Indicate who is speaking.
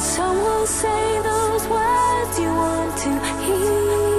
Speaker 1: Someone say those words you want to hear.